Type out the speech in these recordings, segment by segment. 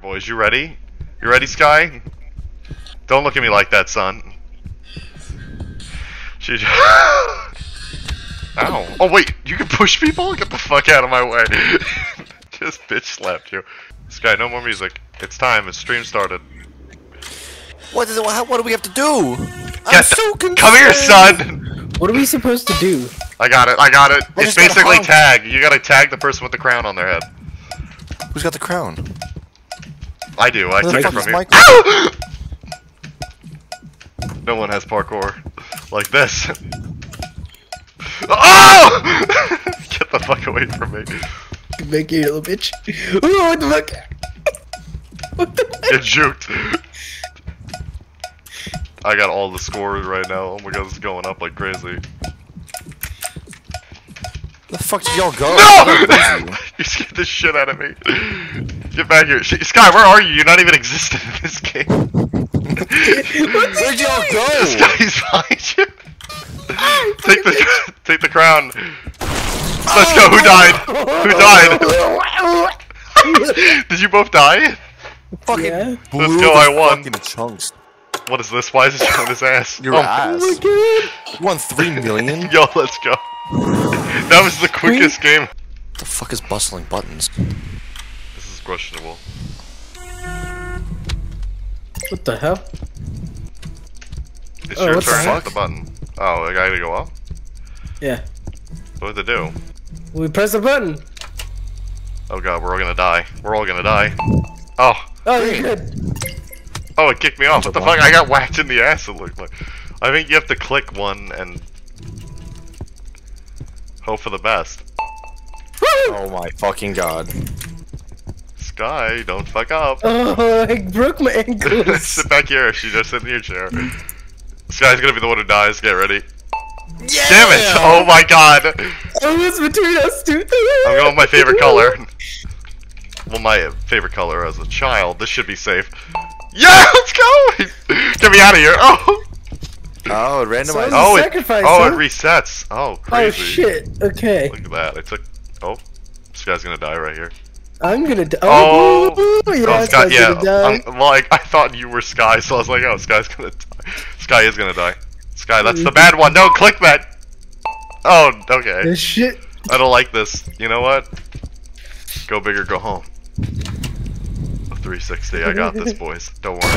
boys. You ready? You ready, Sky? Don't look at me like that, son. She just... Ow. Oh, wait. You can push people? Get the fuck out of my way. just bitch slapped you. Sky, no more music. It's time. It's stream started. What is it? What, what do we have to do? I'm so the- Come here, son! What are we supposed to do? I got it. I got it. I It's just got a basically tag. You gotta tag the person with the crown on their head. Who's got the crown? I do. I Who took it from is you. Ow! No one has parkour like this. Oh! Get the fuck away from me. Make you little bitch. Ooh, what the fuck? What the fuck? Get juked. I got all the scores right now. Oh my god, this is going up like crazy. The fuck did y'all go? No! you scared the shit out of me. Get back here. Sh- Sky, where are you? You're not even existing in this game. Where'd y'all go? Sky's behind you. Take the take the crown. Let's go. Who died? Who died? Did you both die? Fucking Yeah. blew Let's go, I won. Fucking chunks. What is this? Why is it on his ass? Your oh, ass. Oh my god. You won three million? Yo, let's go. That was the quickest game. What the fuck is bustling buttons? This is questionable. What the hell? It's Oh, your what the turn. fuck? Hit the button. Oh, I gotta go up. Yeah. What did it do? We press the button. Oh god, we're all gonna die. We're all gonna die. Oh, Oh, you're good. oh, it kicked me off. What the fuck? I got whacked in the ass. It looked like. I think you have to click one and hope for the best. Oh my fucking god. Sky, don't fuck up. Oh, I broke my ankles. sit back here. She just sit in your chair. This guy's gonna be the one who dies. Get ready. Yeah! Damn it! Oh my god! oh, was between us two. I'm going with my favorite color. Well, my favorite color as a child. This should be safe. Yeah, let's go! Get me out of here! Oh, Oh, it randomized. So- oh, it, sacrifice, oh, huh? it resets. Oh, Oh shit. Okay. Look at that. I took. Oh, this guy's gonna die right here. I'm gonna die. Oh, Oh, yeah, oh, it's Sky, yeah. gonna die. Um, like I thought you were Sky, so I was like, oh, Sky's gonna die. Sky is gonna die. Sky, that's the bad one. No, click that. Oh, okay. This shit. I don't like this. You know what? Go big or go home. A 360. I got this, boys. Don't worry.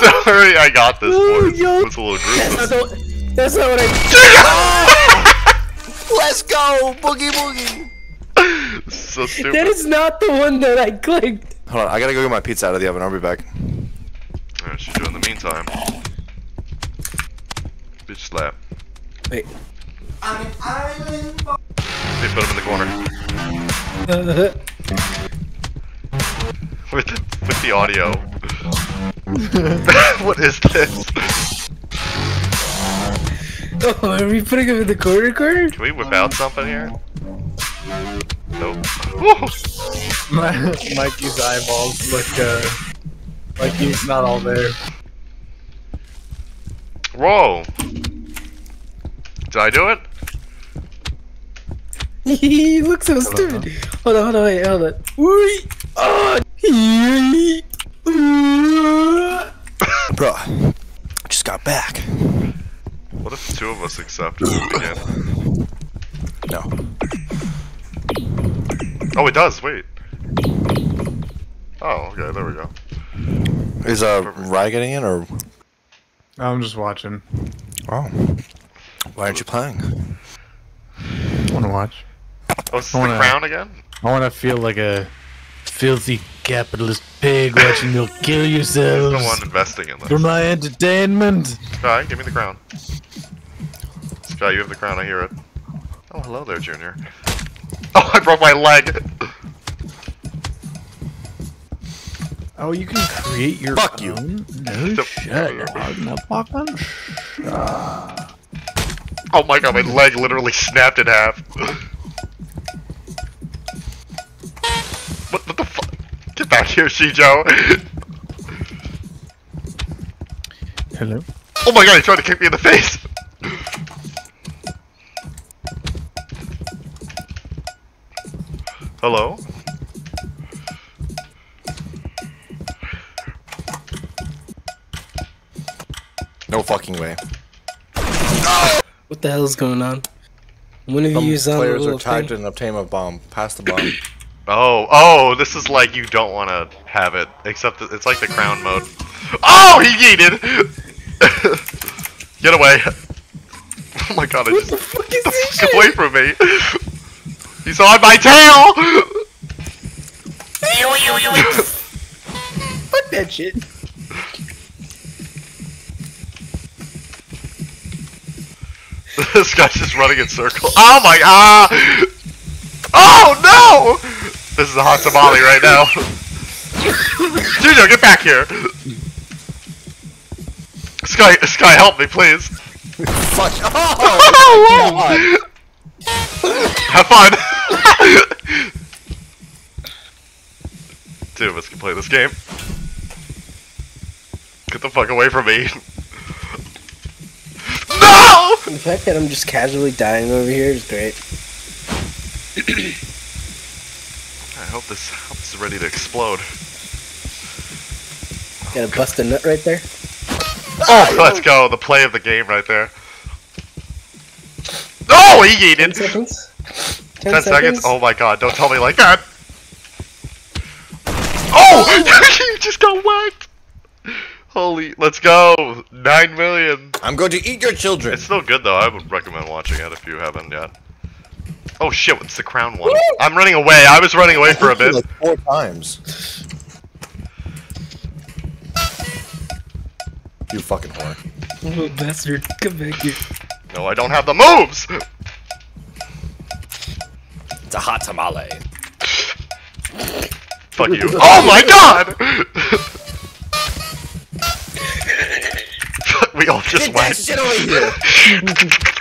Don't worry. I got this, Oh, boys. It's a little That's gruesome. that's not what I. Let's go! Boogie boogie! This is so stupid. is not the one that I clicked. Hold on, I gotta go get my pizza out of the oven. I'll be back. What should do in the meantime? Bitch slap. Wait. They put him in the corner. Uh, With the, with the audio. what is this? Oh, are we putting him in the corner corner? Can we whip out something here? Nope. My, Mikey's eyeballs look uh like he's not all there. Whoa! Did I do it? he looks so stupid. Hold on, hold on, wait, hold on. Wee! Oh! Hee! Ooh. Bro, just got back. What if two of us accept it again? No. Oh, it does. Wait. Oh, okay. There we go. Is uh Rye getting in or? I'm just watching. Oh. Why aren't you playing? I wanna watch. Oh, is this I the wanna- crown again? I wanna feel like a filthy capitalist pig watching you kill Who's the yourselves one investing in this. for my entertainment. Sky, give me the crown. Sky, you have the crown. I hear it. Oh, hello there, Junior. Oh, I broke my leg. Oh, you can create your Fuck you. own? No The- shit, you're hard enough Oh my god, my leg literally snapped in half. Get back here, Shijo. Hello? Oh my god, he tried to kick me in the face. Hello? No fucking way. What the hell is going on? One of you Some is on the players little are tagged thing. and obtain a bomb. Pass the bomb. Oh, oh, this is like you don't want to have it, except it's like the crown mode. Oh, he yeeted! Get away. Oh my god, I just... Fuck is Get the this fuck shit? away from me! He's on my tail! Fuck that shit. this guy's just running in circles. Oh my ah! Oh no! This is a hot tamale right now. Jujo, get back here! Sky, Sky, help me, please. Fuck. Oh, Have fun. Two of us can play this game. Get the fuck away from me. No! The fact that I'm just casually dying over here is great. I hope this, hope this is ready to explode. Gonna bust a nut right there. Oh, let's go. The play of the game right there. Oh, he Ten yeeted. seconds. Ten, 10 seconds. Oh my god, don't tell me like that. Oh! you just got whacked! Holy, let's go! 9 million. I'm going to eat your children. It's still good though, I would recommend watching it if you haven't yet. Oh shit, what's the crown one? I'm running away, I was running away for a bit. Like four times. You fucking whore. Oh, bastard. Come back here. No, I don't have the moves! It's a hot tamale. Fuck you. Oh my god! we all just Get that went.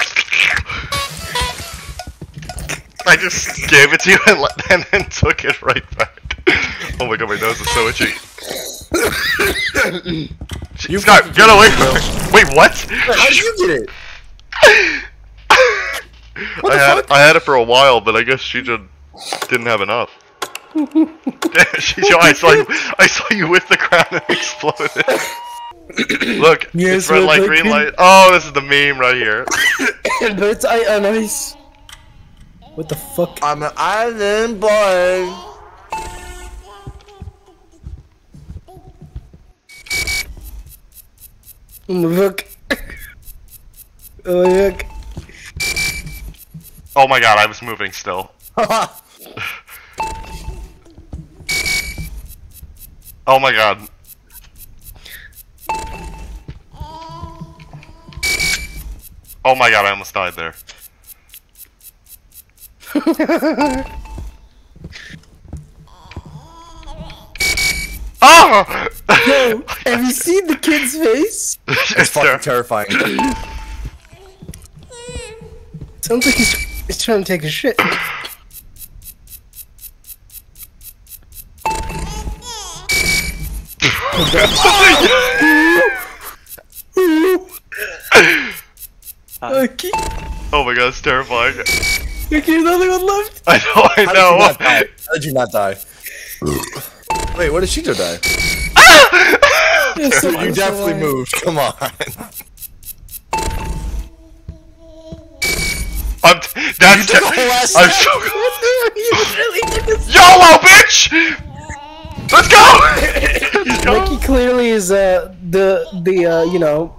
I just gave it to you and, let, and then took it right back. Oh my god, my nose is so itchy. You Scott, get away from me! Wait, what? How did you get it? I had I had it for a while, but I guess she just didn't have enough. she, I saw you. I saw you with the crown and exploded. Look, Yes, it's red we're light, green light. Oh, this is the meme right here. but it's I uh, on ice. What the fuck? I'm an island boy. Oh my fuck. Oh my. Oh my god, I was moving still. Oh my god. Oh my god, I almost died there. Oh! Yo, have you seen the kid's face? It's it's fucking terrifying. Sounds like he's, he's trying to take a shit. Okay, uh, Oh my god, it's terrifying. Okay, only one left. I know, I How know. did you? How did you not die? Wait, what did she do die? Yes, so You definitely alive. moved. Come on. I'm t- that's took a whole ass I'm so He literally took YOLO, bitch! Let's go! Let's go! Mikey clearly is uh the the uh you know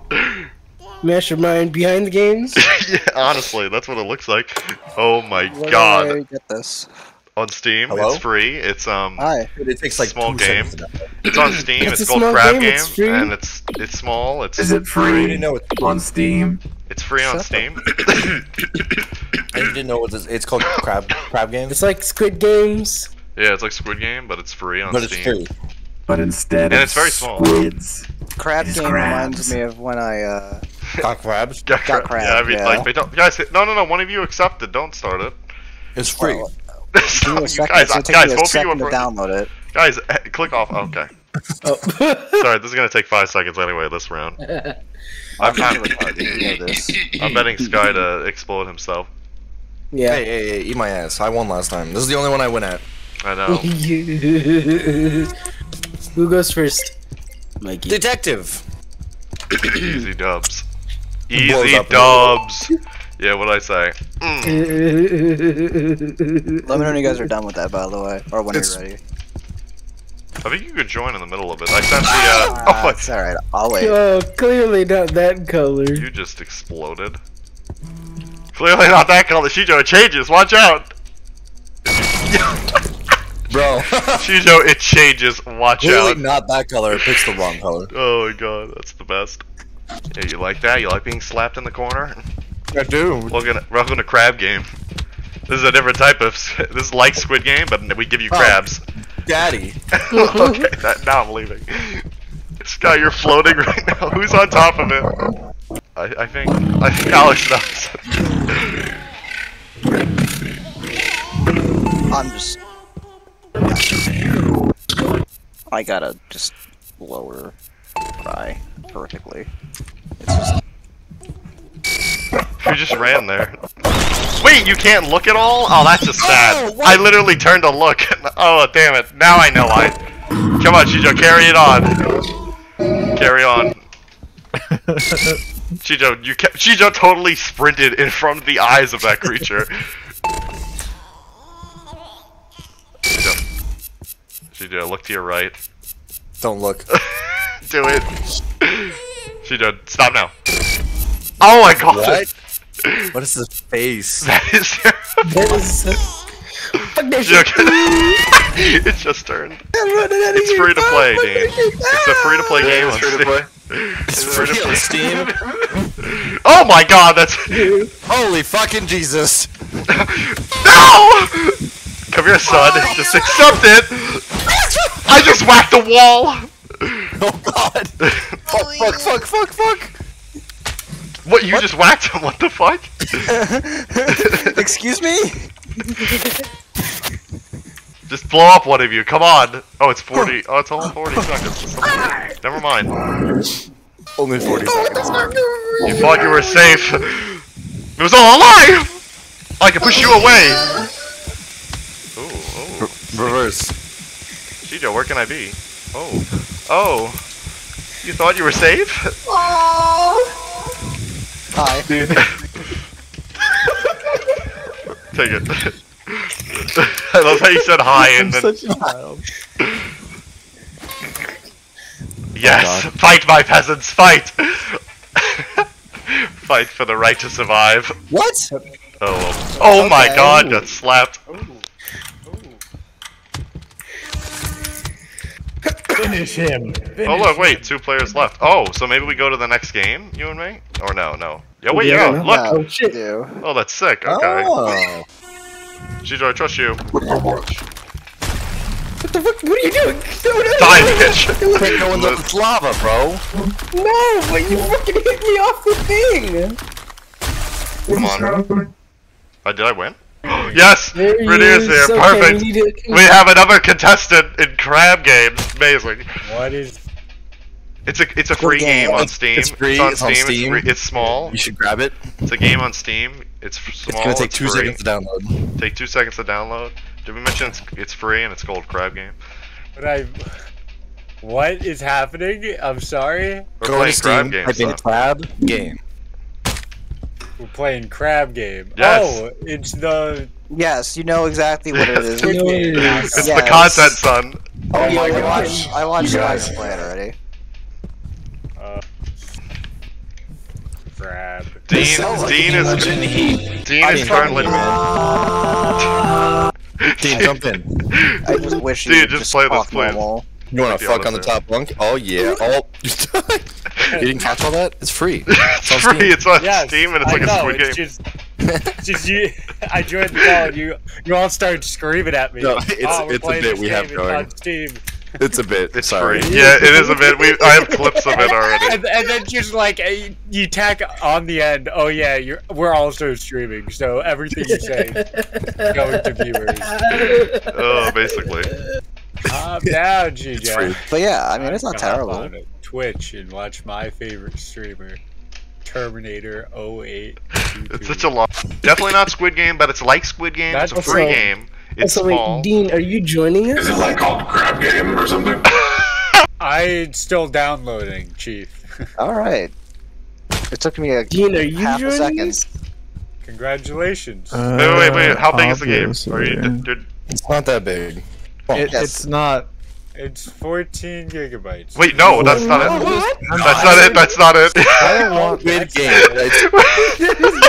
mastermind behind the games. yeah, honestly, that's what it looks like. Oh my Where do god. I get this? On Steam, Hello? it's free. It's um Hi. It takes like Small two game. seconds to die. it's on Steam, It's it's, called small Crab game, Game, it's free. and it's it's small, it's Is it I didn't free know it. on Steam? it's free on Shut Steam. I didn't know what this. It's called crab crab games, It's like Squid Games. yeah, it's like Squid Game, but it's free on but it's Steam. free. But instead And of it's very small. squids. Crab It's game reminds me of when I uh Got crabs. Got Got crab. crab, Yeah, I mean, yeah. like, they don't, guys, no, no, no, one of you accepted. don't start it. It's free. Well, It's give me not- a you second. guys, it's gonna take guys, me a both of you second to are, download it. guys, eh, click off, okay. Oh. Sorry, this is gonna take five seconds anyway, this round. I'm, I'm I'm. You this. I'm betting Sky to explode himself. Yeah. Hey, hey, hey, eat my ass. I won last time. This is the only one I win at. I know. Who goes first? Mikey. Detective. Easy dubs. Blows Easy up. dubs. Yeah, what did I say? Mm. Let me know when you guys are done with that, by the way, or when It's- you're ready. I think you could join in the middle of it. I sent the. Uh, oh, Ah, my, it's alright, I'll wait. oh, clearly not that color. you just exploded. Clearly not that color. Shijo, it changes. Watch out. Bro. Shijo, it changes. Watch Clearly out. not that color. It picks the wrong color. Oh my god, that's the best. Yeah, you like that? You like being slapped in the corner? I do. Welcome to, welcome to Crab Game. This is a different type of. This is like Squid Game, but we give you Oh. crabs. Daddy. okay, that, now I'm leaving. Sky, you're floating right now. Who's on top of it? I, I think I think Alex knows. I'm just. I gotta just lower try perfectly. It's just. You just ran there. Wait, you can't look at all? Oh, that's just oh, sad. Oh. I literally turned to look. Oh, damn it. Now I know why. Come on, Shijo, carry it on. Carry on. Shijo, you ca- Shijo totally sprinted in front of the eyes of that creature. Shijo. Shijo, look to your right. Don't look. Do it. Shijo, stop now. Oh my god. What? What is his face? That is That is so... Fuck that Shijo, shit. it just turned. It's free to play, Dean. It's a free to play game on free to play. It's free free to play. Steam. Oh my god, that's Holy fucking Jesus. no! Come here, son. Just accept it. I just whacked the wall. Oh god. fuck, fuck, fuck, fuck, fuck. What? You just whacked him? What the fuck? Excuse me? Just blow up one of you. Come on. Oh, it's 40. Oh, it's only 40 seconds. Never mind. Only 40 seconds. You thought you were safe. It was all a lie. I can push you away. Ooh, ooh. Reverse. Shijo, where can I be? Oh. Oh. You thought you were safe? Oh. Hi. Dude. Take it. I love how you said hi and then. Such a child. Yes! Oh, fight, my peasants, fight! fight for the right to survive. What? Oh, oh my god, got slapped. Oh. Finish him. Oh look, wait, two players left. Oh, so maybe we go to the next game, you and me? Or no, no. Yeah, wait, Yeah, yeah, no. look! Oh, shit. Oh, that's sick, okay. Oh. Shijo, I trust you. What the fuck? What are you doing? Die, bitch! Can't go in the it's lava, bro. No, but you fucking hit me off the thing. Come on. Uh, did I win? yes! There he Reniers here, is. Okay, perfect! we to- We have another contestant in crab games. Amazing. What is? It's a it's a free game. game on It's- Steam. it's free, on it's on Steam. Steam. It's, free, it's small. You should grab it. It's a game on Steam. It's f- It's gonna take two free. seconds to download. Take two seconds to download. Did we mention it's, it's free and it's called Crab Game? What I? What is happening? I'm sorry. We're Go playing to Crab Steam, Game. type in son. crab game. We're playing crab game. Yes. Oh, it's the. Yes, you know exactly what it is. You know what it is. It's the Yes. content, son. Oh, my yeah, I God. watched, I watched You you guys play it already. Uh, crab. Dean, Dean is Dean I is mean, currently. Uh, Dean, jump in. I just wish you Dude, would just just play this, talk please. Normal. You wanna fuck on the top bunk? Oh yeah. Oh, you didn't catch all that? It's free. it's on free. Steam. It's on Yes, Steam and it's I like a know, Squid Game. Just, just you. I joined the call and you you all started screaming at me. No, it's- oh, it's a bit we have game, going. On Steam. It's a bit. It's sorry. free. Yeah, it is a bit. We I have clips of it already. And, and then just like eh, you tack on the end. Oh yeah, you're we're also streaming, so everything you say going to viewers. Oh, basically. Calm down, It's GJ. But yeah, I mean, it's not Come hop terrible. on Twitch and watch my favorite streamer. Terminator 08. It's such a long. Definitely not Squid Game, but it's like Squid Game. it's a That's free also- game. It's so small. wait, Dean, are you joining us? Is it like called Crab Game or something? I'm still downloading, Chief. All right. It took me a Dean, are you half a second. Congratulations. Uh, Wait, wait, wait. How big is the game? obviously. Are you, did, did- It's not that big. It, Yes. It's not. It's 14 gigabytes. wait, no, that's not it. What? That's not it. That's not it. I don't want big game. It's,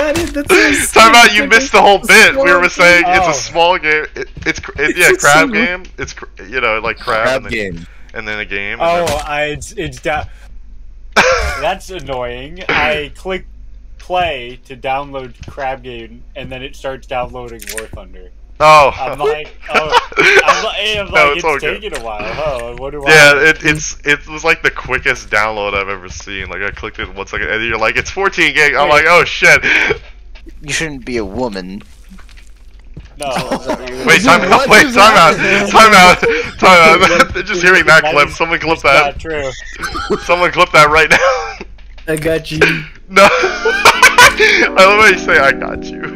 that is not it. Time out, you missed the whole bit. We were Small saying it's a small game. It, it's it, yeah, a crab game. It's you know like crab, crab and, then, game. and then a game. Oh, then- I, it's, it's down. That's annoying. I click play to download Crab Game, and then it starts downloading War Thunder. Oh. I'm like, oh, I'm like, I'm like No, it's it's, all good. taking a while. Oh, what do Yeah, I? it, it's it was like the quickest download I've ever seen. Like I clicked it in one second, and you're like, it's 14 gig. I'm like, oh shit. You shouldn't be a woman. No. Wait, time out. What Wait, is time out. Time out. Time out. Just hearing that That clip. is- Someone clip It's not that. true. Someone clip that right now. I got you. no. I love how you say I got you.